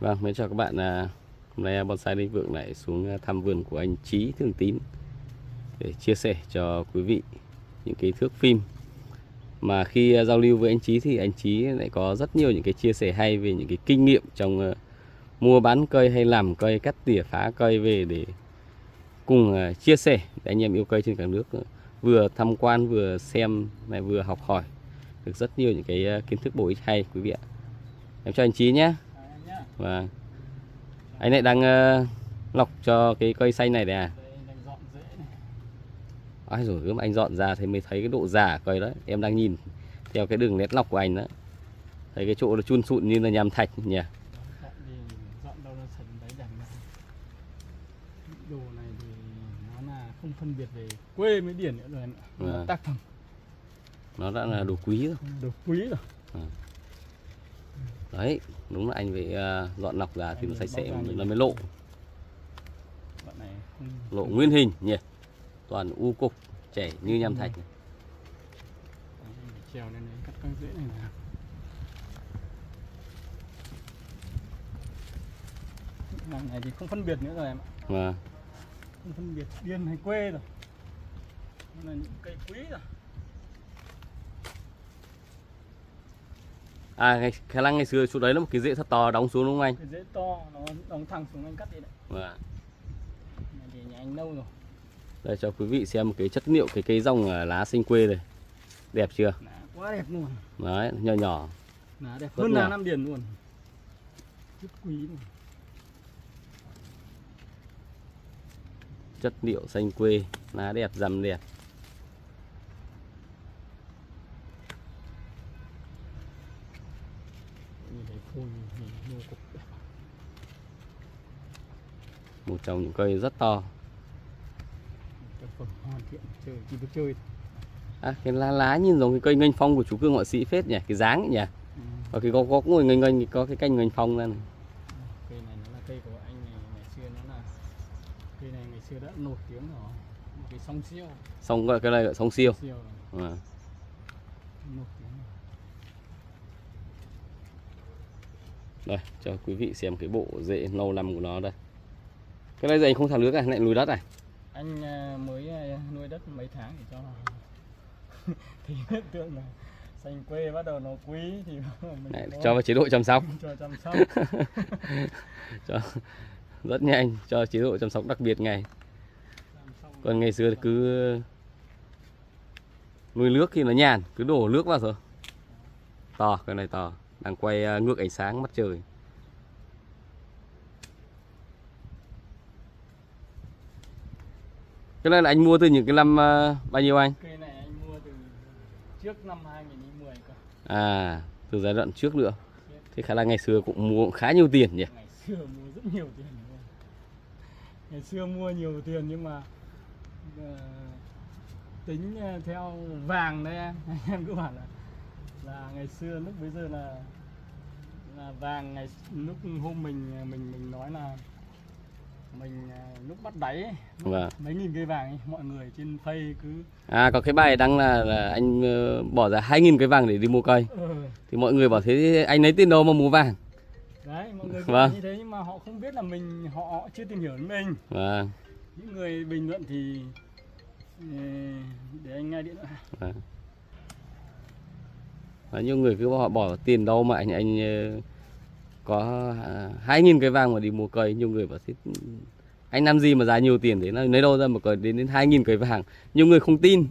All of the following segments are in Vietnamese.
Vâng, mến chào các bạn. À, Hôm nay Bonsai Linh Vượng lại xuống à, thăm vườn của anh Trí Thường Tín để chia sẻ cho quý vị những cái thước phim mà khi à, giao lưu với anh Trí thì anh Trí lại có rất nhiều những cái chia sẻ hay về những cái kinh nghiệm trong à, mua bán cây hay làm cây, cắt tỉa phá cây về để cùng chia sẻ để anh em yêu cây trên cả nước vừa tham quan vừa xem lại vừa học hỏi được rất nhiều những cái kiến thức bổ ích hay quý vị ạ. Em chào anh Trí nhé. Và anh lại đang ờ, lọc cho cái cây xanh này này à? Ai rồi gớm anh dọn ra thì mới thấy cái độ già cây đấy. Em đang nhìn theo cái đường nét lọc của anh đó. Thấy cái chỗ nó chun sụn như là nhàm thạch nhỉ. đồ này thì nó là không phân biệt về quê mới điển nữa rồi em ạ Vâng. tác phẩm Nó đã là đồ quý rồi. đồ quý rồi Đấy, đúng là anh phải ờ, dọn lọc ra thì nó sạch sẽ nó mới lộ, lộ nguyên hình nhỉ. Toàn u cục trẻ như nham thạch. này. Đấy, anh phải trèo lên đấy cắt các rễ này nào Đoạn này thì không phân biệt nữa rồi em ạ. Và không phân biệt điên hay quê rồi. Nó là những cây quý rồi à ngày, khả năng ngày xưa chỗ đấy là một cái rễ thật to đóng xuống đúng không anh? cái rễ to nó đóng thẳng xuống anh cắt đi đấy này thì nhà anh lâu rồi đây cho quý vị xem một cái chất liệu cái cây rong lá xanh quê này. Đẹp chưa? lá quá đẹp luôn Đấy, nhỏ nhỏ lá đẹp Rất hơn nhỏ. là năm điển luôn rất quý luôn chất liệu xanh quê lá đẹp rằm đẹp nhìn thấy phôi nhìn nô cục đẹp một trong những cây rất to. À, cái lá lá nhìn giống cái cây nghênh phong của chú cương họa sĩ phết nhỉ? Cái dáng ấy nhỉ? Ừ. và cái có có ngồi nghênh nghênh có cái canh nghênh phong ra này. Cây này nó là cây của anh này ngày xưa nó là cây này ngày xưa đã nổi tiếng rồi cái song siêu. Gọi cái này gọi song siêu. Siêu à, đây cho quý vị xem cái bộ rễ lâu năm của nó đây cái này giờ anh không thả nước à lại lùi đất à anh à, mới à, nuôi đất mấy tháng để cho thì hiện tượng là xanh quê bắt đầu nó quý thì mình có cho vào chế độ chăm sóc. Cho chăm sóc. Cho rất nhanh cho chế độ chăm sóc đặc biệt ngày còn ngày xưa thì cứ nuôi nước khi nó nhàn cứ đổ nước vào rồi to cái này to đang quay à, ngược ánh sáng mặt trời cái này là anh mua từ những cái năm à, bao nhiêu anh? Cây này anh mua từ trước năm 2010 cơ. À từ giai đoạn trước nữa. Thế khả năng ngày xưa cũng mua cũng khá nhiều tiền nhỉ? Ngày xưa mua rất nhiều tiền. Ngày xưa mua nhiều tiền nhưng mà ờ, tính ờ, theo vàng đây em. Anh em cứ bảo là là ngày xưa lúc bây giờ là là vàng ngày lúc hôm mình mình mình nói là mình ờ, lúc bắt đáy Vâng. mấy nghìn cây vàng ấy, mọi người trên face cứ à có cái bài đăng là, là anh ờ, bỏ ra 2.000 cái vàng để đi mua cây. Ờ, thì mọi người bảo thế anh lấy tiền đâu mà mua vàng? Đấy mọi người Vâng. như thế nhưng mà họ không biết là mình họ, chưa tìm hiểu đến mình. Và những người bình luận thì ờ, để anh nghe điện thoại. Và nhiều người cứ họ bỏ tiền đâu mà anh anh ờ, có à, hai nghìn cái vàng mà đi mua cây nhiều người bảo thế anh làm gì mà giá nhiều tiền thế nó lấy đâu ra mà có đến đến hai nghìn cái vàng. Nhiều người không tin.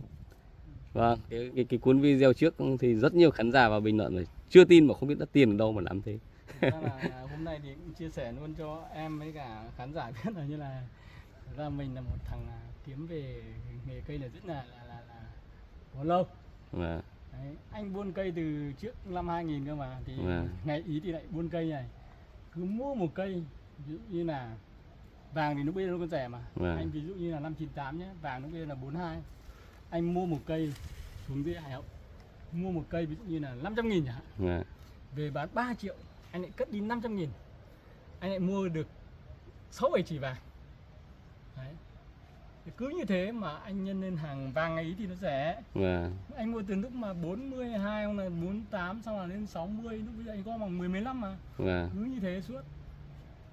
Vâng cái, cái cái cuốn video trước thì rất nhiều khán giả vào bình luận rồi chưa tin mà không biết đã tiền ở đâu mà làm thế. Là hôm nay thì cũng chia sẻ luôn cho em với cả khán giả biết là như là ra mình là một thằng à, kiếm về nghề cây này rất là là là, là có lâu. Và Đấy, anh buôn cây từ trước năm 2000 cơ mà thì Vâng. ngày ý thì lại buôn cây này. Cứ mua một cây ví dụ như là vàng thì lúc bây giờ nó còn rẻ mà. Vâng. anh ví dụ như là năm 98 nhé vàng lúc bây giờ là 42 anh mua một cây xuống dưới hải hậu mua một cây ví dụ như là 500 nghìn chẳng hạn và về bán 3 triệu anh lại cất đi 500 nghìn. Anh lại mua được 6 7 chỉ vàng. Đấy. Thì cứ như thế mà anh nhân lên hàng vàng ấy thì nó rẻ. Và anh mua từ lúc mà 42 hoặc là 48 xong là lên 60 lúc bây giờ anh có bằng 10 15 mà. Và cứ như thế suốt.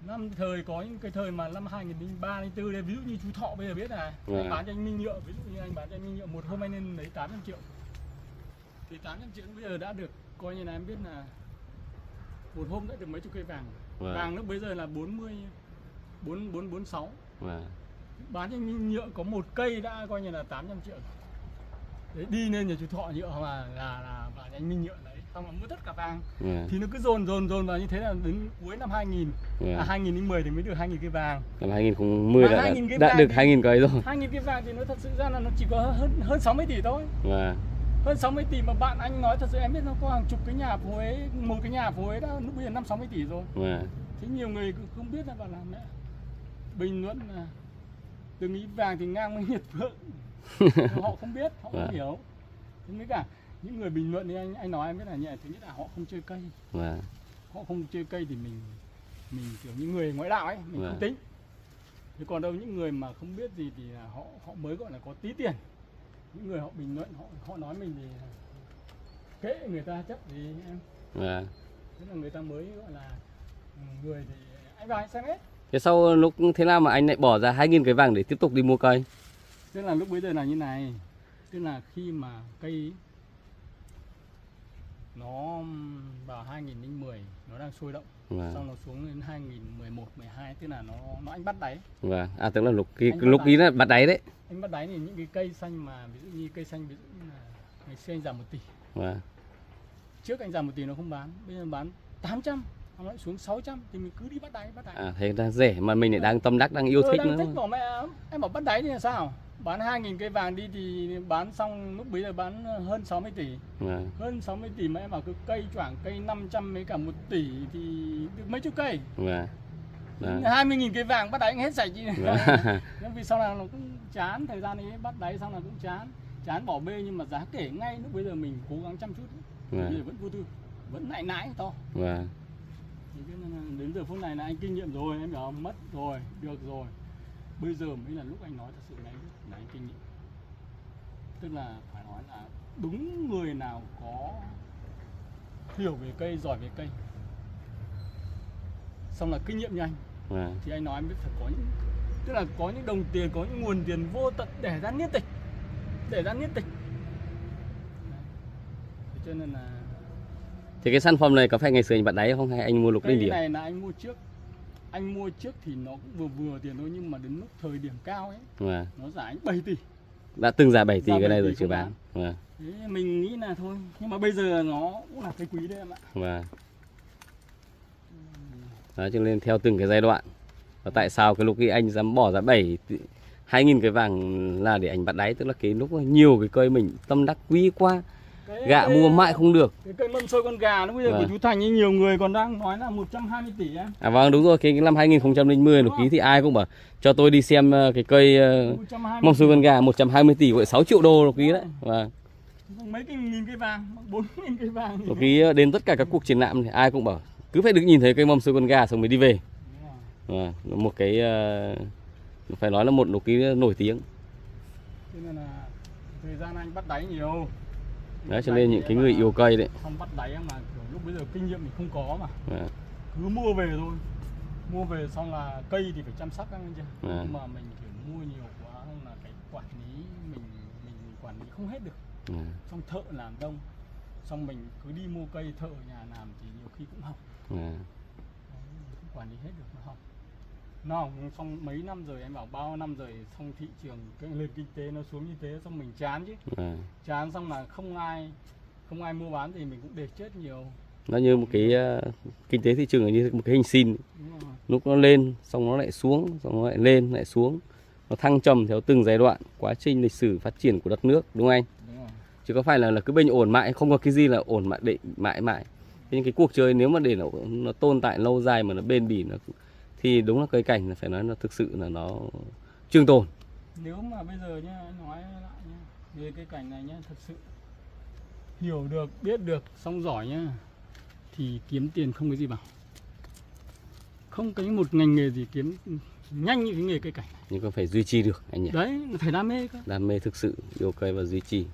Năm thời có những cái thời mà năm 2003 2004 đây ví dụ như chú Thọ bây giờ biết này Vâng. anh bán cho anh Minh Nhựa ví dụ như anh bán cho anh Minh Nhựa một hôm anh nên lấy 800 triệu. Thì 800 triệu bây giờ đã được coi như là em biết là một hôm đã được mấy chục cây vàng. Vâng. vàng lúc bây giờ là 40 4 4 46 Vâng. Bán Minh Nhựa có một cây đã coi như là 800 triệu đấy đi lên nhà chú Thọ Nhựa mà là là và anh Minh Nhựa đấy xong rồi mua tất cả vàng Vâng. thì nó cứ dồn dồn dồn vào như thế là đến cuối năm 2000 Vâng. à, 2010 thì mới được 2000 cây vàng Năm 2010 Mà đã, 2000 cái đã vàng được thì- 2.000 cây rồi. 2000 cây vàng thì nó thật sự ra là nó chỉ có hơn hơn 60 tỷ thôi Vâng. hơn 60 tỷ mà bạn anh nói thật sự em biết nó có hàng chục cái nhà phố ấy một cái nhà phố ấy đã lúc bây giờ 5 60 tỷ rồi Vâng. thế nhiều người cũng không biết là bảo là mẹ bình luận là đừng nghĩ vàng thì ngang với nhiệt vượng họ không biết họ không Vâng. hiểu thế mới cả những người bình luận thì anh anh nói em biết là nhẹ thứ nhất là họ không chơi cây Vâng. họ không chơi cây thì mình mình kiểu những người ngoại đạo ấy mình Vâng. không tính thế còn đâu những người mà không biết gì thì là họ họ mới gọi là có tí tiền những người họ bình luận họ họ nói mình thì kệ người ta chấp gì em Vâng. thế là người ta mới gọi là ừ, người thì anh vào anh xem hết Thế sau lúc thế nào mà anh lại bỏ ra 2.000 cái vàng để tiếp tục đi mua cây? tức là lúc bây giờ là như này tức là khi mà cây nó vào 2010 nó đang sôi động Vâng. xong nó xuống đến 2011 12 tức là nó nó anh bắt đáy Vâng. À tức là lúc cái Anh lúc ý là bắt đáy đấy. anh bắt đáy thì những cái cây xanh mà ví dụ như cây xanh ví dụ như là ngày xưa anh giảm một tỷ Vâng. trước anh giảm một tỷ nó không bán bây giờ bán 800 nó lại xuống 600 thì mình cứ đi bắt đáy bắt đáy À thế là rẻ mà mình lại đang tâm đắc đang yêu Tôi thích đang nữa. thích bỏ mẹ em bảo bắt đáy thì là sao bán 2.000 cây vàng đi thì bán xong lúc bây giờ bán hơn 60 tỷ Vâng. hơn 60 tỷ mà em bảo cứ cây choảng cây 500 mấy cả một tỷ thì được mấy chục cây Vâng. Vâng. 20.000 cây vàng bắt đáy hết sạch chứ Vâng. nhưng vì sau này nó cũng chán thời gian ấy bắt đáy xong là cũng chán chán bỏ bê nhưng mà giá kể ngay lúc bây giờ mình cố gắng chăm chút bây Vâng. giờ vẫn vô tư vẫn nại nãi to Vâng. thì cái nên là đến giờ phút này là anh kinh nghiệm rồi em bảo mất rồi được rồi. Bây giờ mới là lúc anh nói thật sự là anh, là anh kinh nghiệm. Tức là phải nói là đúng người nào có hiểu về cây giỏi về cây. Xong là kinh nghiệm như anh. Vâng. thì anh nói em biết phải có những tức là có những đồng tiền có những nguồn tiền vô tận để ra niết tịch để ra niết tịch. Đấy. Cho nên là Thì cái sản phẩm này có phải ngày xưa anh bắt đáy không hay anh mua lúc cây đỉnh điểm? này là anh mua trước anh mua trước thì nó cũng vừa vừa tiền thôi nhưng mà đến lúc thời điểm cao ấy Vâng. nó giá anh 7 tỷ Đã từng ra 7 tỷ cái 7 này rồi chưa bán. Vâng. thế mình nghĩ là thôi nhưng mà bây giờ nó cũng là cây quý đấy em ạ Vâng. Đó cho nên theo từng cái giai đoạn. Và tại sao cái lúc khi anh dám bỏ ra 7 tỷ- 2.000 cái vàng là để anh bắt đáy tức là cái lúc nhiều cái cây mình tâm đắc quý quá Cái- gạ cái- mua mãi không được. cái cây mâm xôi con gà lúc bây giờ Vâng. của chú Thành ấy nhiều người còn đang nói là 120 tỷ em. À vâng đúng rồi cái, cái năm 2010 lục ký thì ai cũng bảo cho tôi đi xem ờ, cái cây ờ, 120 mong xôi con gà 120 tỷ gọi 6 triệu đô lục ký đấy. Và mấy cái nghìn cây vàng bốn nghìn cây vàng. Lục ký ờ, đến tất cả các cuộc triển lãm thì ai cũng bảo cứ phải được nhìn thấy cây mâm xôi con gà xong mới đi về. Và một cái phải nói là một lục ký nổi tiếng. Cho nên là thời gian anh bắt đáy nhiều đấy cho nên những cái người yêu cây đấy. Không bắt đáy mà kiểu lúc bây giờ kinh nghiệm mình không có mà. Và, cứ mua về thôi. Mua về xong là cây thì phải chăm sóc anh chưa Vâng. nhưng mà mình kiểu mua nhiều quá không là cái quản lý mình mình quản lý không hết được. Và, xong thợ làm đông. Xong mình cứ đi mua cây thợ nhà làm thì nhiều khi cũng hỏng. Đấy, không quản lý hết được nó hỏng xong mấy năm rồi em bảo bao năm rồi xong thị trường cái nền kinh tế nó xuống như thế xong mình chán chứ. Và. chán xong là không ai không ai mua bán thì mình cũng để chết nhiều. Nó như một cái ờ, kinh tế thị trường là như một cái hình xin. Lúc nó lên xong nó lại xuống xong nó lại lên lại xuống. Nó thăng trầm theo từng giai đoạn quá trình lịch sử phát triển của đất nước đúng không anh? Đúng chứ có phải là là cứ bình ổn mãi không có cái gì là ổn mãi định mãi mãi. Thế nhưng cái cuộc chơi nếu mà để nó, nó tồn tại lâu dài mà nó bền bỉ nó thì đúng là cây cảnh là phải nói là thực sự là nó trường tồn. Nếu mà bây giờ nhá nói lại nhá về cái cảnh này nhá thật sự hiểu được biết được xong giỏi nhá thì kiếm tiền không cái gì bằng. Không có một ngành nghề gì kiếm nhanh như cái nghề cây cảnh này. nhưng còn phải duy trì được anh nhỉ? Đấy phải đam mê cơ. Đam mê thực sự yêu cây và duy trì.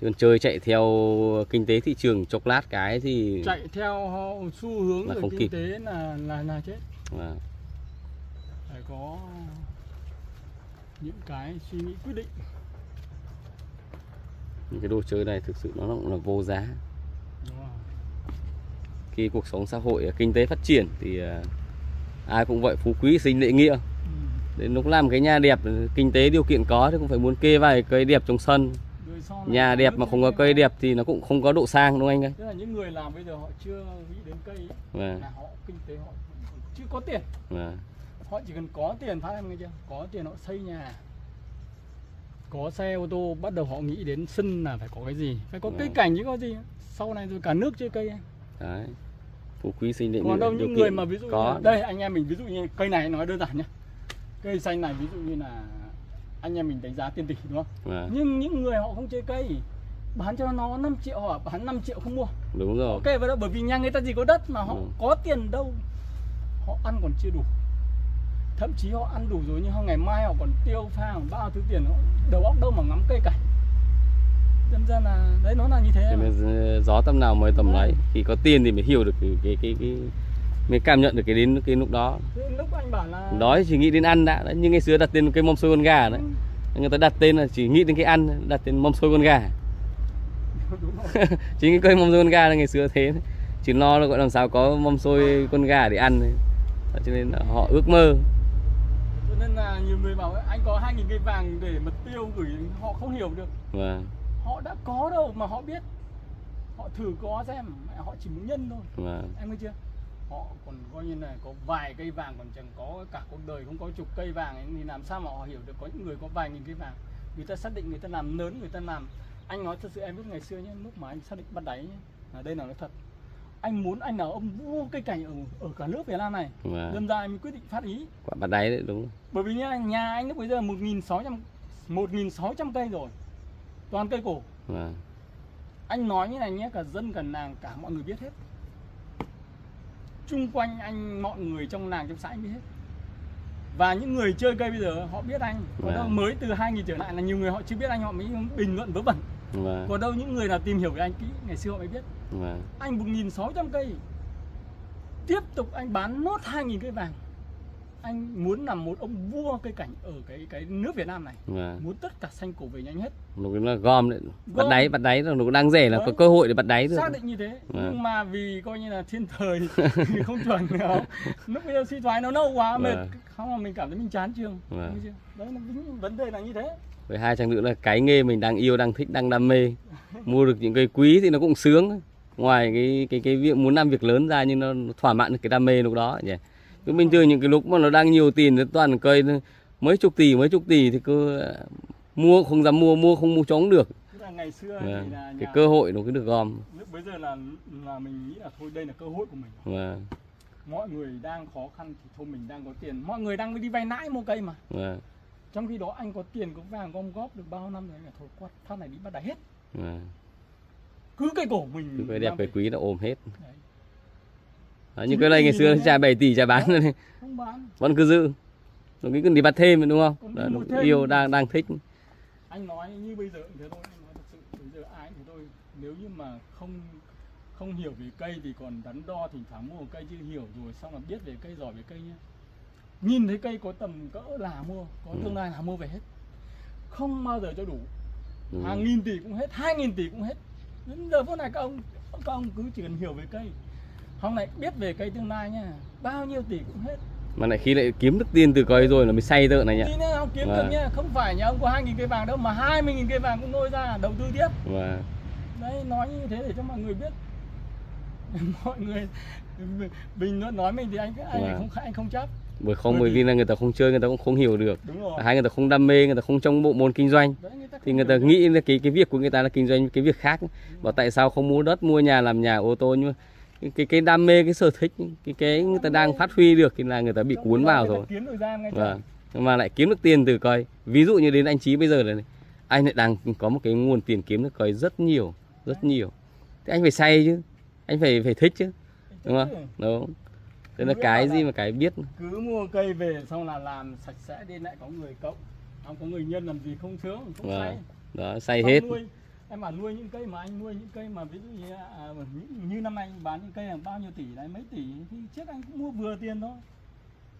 Chứ còn chơi chạy theo kinh tế thị trường chốc lát cái thì chạy theo xu hướng Là không kinh kịp. tế là là là chết Vâng. phải có những cái suy nghĩ quyết định. Những cái đồ chơi này thực sự nó cũng là vô giá. Khi cuộc sống xã hội kinh tế phát triển thì à, ai cũng vậy phú quý sinh lễ nghĩa. Ừ. đến lúc làm cái nhà đẹp kinh tế điều kiện có thì cũng phải muốn kê vài cây đẹp trong sân. Nhà đẹp mà không có cây đẹp thì nó cũng không có độ sang đúng không anh ơi? Tức là những người làm bây giờ họ chưa nghĩ đến cây ấy, vâng. Là họ kinh tế họ chưa có tiền. Vâng họ chỉ cần có tiền phát em nghe chưa? Có tiền họ xây nhà. Có xe ô tô bắt đầu họ nghĩ đến sân là phải có cái gì? Phải có cây Vâng. cảnh chứ có gì? Sau này rồi cả nước chơi cây ấy. đấy. Phú quý sinh nghĩa còn đâu những người mà ví dụ có. như, đây anh em mình ví dụ như cây này nói đơn giản nhá. Cây xanh này ví dụ như là anh em mình đánh giá tiền tỷ đúng không? Vâng nhưng những người họ không chơi cây bán cho nó 5 triệu họ bán 5 triệu không mua. Đúng rồi. Ok vậy đó bởi vì nhà người ta gì có đất mà họ Ừ. có tiền đâu họ ăn còn chưa đủ. Thậm chí họ ăn đủ rồi nhưng họ ngày mai họ còn tiêu pha bao thứ tiền họ đầu óc đâu mà ngắm cây cảnh. Dần ra là đấy nó là như thế nên gió tầm nào mới tầm Vâng. đấy khi có tiền thì mới hiểu được cái cái cái, cái mới cảm nhận được cái đến cái lúc đó. Lúc anh bảo là đói chỉ nghĩ đến ăn đã đấy, như ngày xưa đặt tên cái mâm xôi con gà đấy. Ừ, người ta đặt tên là chỉ nghĩ đến cái ăn đặt tên mâm xôi con gà. Chính cái cây mâm xôi con gà là ngày xưa thế chỉ lo là gọi làm sao có mâm xôi con gà để ăn cho nên là họ ước mơ. Cho nên là nhiều người bảo anh có 2.000 cây vàng để mà tiêu gửi họ không hiểu được. Và họ đã có đâu mà họ biết. Họ thử có xem họ chỉ muốn nhân thôi. Và em thấy chưa? Họ còn coi như này có vài cây vàng còn chẳng có cả cuộc đời không có chục cây vàng ấy, thì làm sao mà họ hiểu được có những người có vài nghìn cây vàng? Người ta xác định người ta làm lớn người ta làm. Anh nói thật sự em biết ngày xưa nhé lúc mà anh xác định bắt đáy nhé, là đây là nói thật anh muốn anh là ông vua cây cảnh ở ở cả nước Việt Nam này. Và đâm ra anh mới quyết định phát ý. Quả bắt đáy đấy đúng. Bởi vì nhà anh lúc bây giờ 1.600 1.600 cây rồi. Toàn cây cổ. Và anh nói như này nhé cả dân cả làng cả mọi người biết hết. Chung quanh anh mọi người trong làng trong xã anh biết hết. Và những người chơi cây bây giờ họ biết anh. Còn đâu Vâng. mới từ 2000 trở lại là nhiều người họ chưa biết anh họ mới bình luận vớ vẩn. Và còn đâu những người nào tìm hiểu về anh kỹ ngày xưa họ mới biết và anh 1.600 cây. Tiếp tục anh bán nốt 2.000 cây vàng. Anh muốn làm một ông vua cây cảnh ở cái cái nước Việt Nam này. Và muốn tất cả xanh cổ về nhanh hết. Nó là gom đấy. Bắt đáy bắt đáy là nó đang rẻ là có Vâng. cơ hội để bắt đáy được xác định như thế. Vâng. nhưng mà vì coi như là thiên thời không chuẩn nữa lúc bây giờ suy thoái nó lâu quá mệt. Vâng. không mà mình cảm thấy mình chán trường Vâng. Đấy là vấn- đề là như thế. Với hai trang nữa là cái nghề mình đang yêu đang thích đang đam mê. Mua được những cây quý thì nó cũng sướng ngoài cái cái cái việc muốn làm việc lớn ra nhưng nó thỏa mãn được cái đam mê lúc đó nhỉ? Cứ bình thường những cái lúc mà nó đang nhiều tiền nó toàn cây mấy chục tỷ mấy chục tỷ thì cứ ờ, mua không dám mua mua không mua chống được. Ngày xưa Vâng. thì là cái cơ hội nó cứ được gom. Lúc bây giờ là là mình nghĩ là thôi đây là cơ hội của mình. Và mọi người đang khó khăn thì thôi mình đang có tiền. Mọi người đang đi vay lãi mua cây mà. Và trong khi đó anh có tiền có vàng gom góp được bao năm rồi là thôi quát phát này đi bắt đáy hết. Và cứ cây cổ mình cứ cái đẹp cái quý là ôm hết. Đấy. Đó, như cái này ngày xưa trả nhá. 7 tỷ trả bán này. không bán. Vẫn cứ giữ. Nó cứ đi bắt thêm đúng không? Còn mua thêm. yêu đang đang thích. Anh nói như bây giờ thế thôi anh nói thật sự bây giờ ai thì thôi. Nếu như mà không không hiểu về cây thì còn đắn đo thỉnh thoảng mua một cây chưa hiểu rồi xong là biết về cây giỏi về cây nhá. Nhìn thấy cây có tầm cỡ là mua có Ừ. tương lai là mua về hết. Không bao giờ cho đủ. Đúng hàng rồi. nghìn tỷ cũng hết hai nghìn tỷ cũng hết đến giờ phút này các ông các ông cứ chỉ cần hiểu về cây. Hôm nay biết về cây tương lai nha bao nhiêu tỷ cũng hết. Mà lại khi lại kiếm được tiền từ cây rồi là mới say tợ này nhỉ tí nữa ông kiếm được Vâng. nha không phải nhà ông có hai nghìn cây vàng đâu mà hai mươi nghìn cây vàng cũng nôi ra đầu tư tiếp. Và đấy nói như thế để cho mọi người biết. Mọi người bình luận nói mình thì anh anh Vâng. không anh không chấp bởi không Bởi vì- là người ta không chơi người ta cũng không hiểu được hai người ta không đam mê người ta không trong bộ môn kinh doanh đấy, người thì người ta nghĩ là cái cái việc của người ta là kinh doanh cái việc khác bảo tại sao không mua đất mua nhà làm nhà ô tô nhưng mà cái cái, cái đam mê cái sở thích cái cái người ta đang phát huy được thì là người ta bị cuốn vào rồi vâng mà lại kiếm được tiền từ cây ví dụ như đến anh chí bây giờ này anh lại đang có một cái nguồn tiền kiếm được cây rất nhiều rất nhiều thì anh phải say chứ anh phải phải thích chứ đúng không đúng thế là cái gì mà cái biết cứ mua cây về xong là làm sạch sẽ đi lại có người cộng không có người nhân làm gì không sướng không Vâng. say đó say hết nuôi em bảo nuôi những cây mà anh nuôi những cây mà ví dụ như, à, như, năm nay anh bán những cây là bao nhiêu tỷ đấy mấy tỷ thì trước anh cũng mua vừa tiền thôi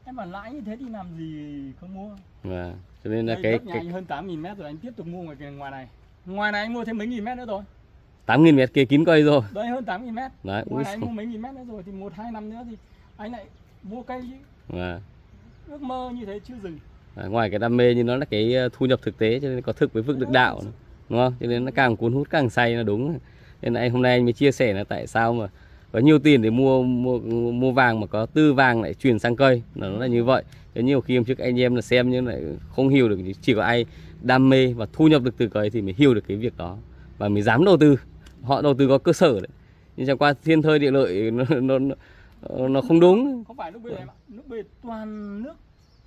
em bảo lãi như thế thì làm gì không mua Vâng. Cho nên là Đây, cái, đất nhà cái anh hơn 8.000 mét rồi anh tiếp tục mua ngoài ngoài này ngoài này anh mua thêm mấy nghìn mét nữa rồi 8.000 mét kia kín cây rồi. đây hơn 8.000 mét Đấy. ngoài này anh mua mấy nghìn mét nữa rồi thì một hai năm nữa thì anh lại mua cây chứ? Vâng. ước mơ như thế chưa dừng. À, ngoài cái đam mê nhưng nó là cái ờ, thu nhập thực tế cho nên có thực với vực được đạo nữa. đúng không? Cho nên nó càng cuốn hút càng say là đúng. Nên anh hôm nay anh mới chia sẻ là tại sao mà có nhiều tiền để mua mua mua vàng mà có tư vàng lại chuyển sang cây. Là nó là như vậy. Thế nhiều khi hôm trước anh em là xem nhưng lại không hiểu được chỉ có ai đam mê và thu nhập được từ cây thì mới hiểu được cái việc đó và mới dám đầu tư. Họ đầu tư có cơ sở đấy. Nhưng chẳng qua thiên thời địa lợi nó nó, nó, nó không đúng. Không phải em ạ lúc bây giờ toàn nước.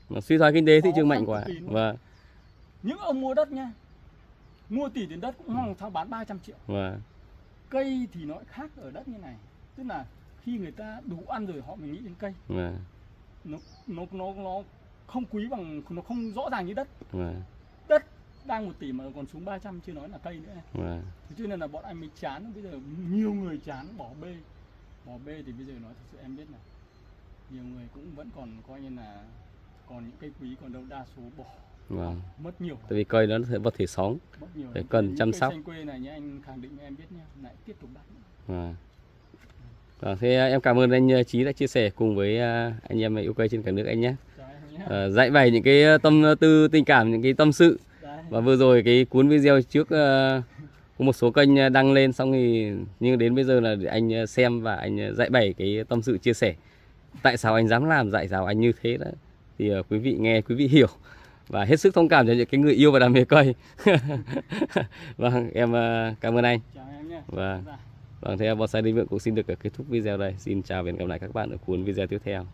Nó suy thoái kinh tế thị trường mạnh quá. và những ông mua đất nha. Mua tỷ tiền đất cũng mong sao bán 300 triệu. Và cây thì nó khác ở đất như này. Tức là khi người ta đủ ăn rồi họ mới nghĩ đến cây. Và nó nó nó nó không quý bằng nó không rõ ràng như đất. Và đất đang một tỷ mà còn xuống 300 chưa nói là cây nữa. Và thế cho nên là bọn anh mới chán. Bây giờ nhiều người chán bỏ bê bỏ bê thì bây giờ nói thật sự em biết này nhiều người cũng vẫn còn coi như là còn những cây quý còn đâu đa số bỏ và mất nhiều tại vì cây nó sẽ vật thể sống Phải cần chăm sóc. quê này nhé anh khẳng định em biết nhá lại tiếp tục đắt. Vâng. Vâng, thế em cảm ơn anh ờ, Chí đã chia sẻ cùng với à, anh em yêu cây trên cả nước anh nhé. Nhé Ờ, dạy bày những cái tâm tư tình cảm, những cái tâm sự và vừa rồi cái cuốn video trước có một số kênh ờ, đăng lên xong thì nhưng đến bây giờ là anh ờ, xem và anh dạy bày cái tâm sự chia sẻ. Tại sao anh dám làm dạy sao anh như thế đó thì quý vị nghe quý vị hiểu và hết sức thông cảm cho những cái người yêu và đam mê cây. vâng, em cảm ơn anh. chào em nhé Vâng. Dạ. Vâng, thế Bonsai Đinh Vượng cũng xin được kết thúc video đây. Xin chào và hẹn gặp lại các bạn ở cuốn video tiếp theo.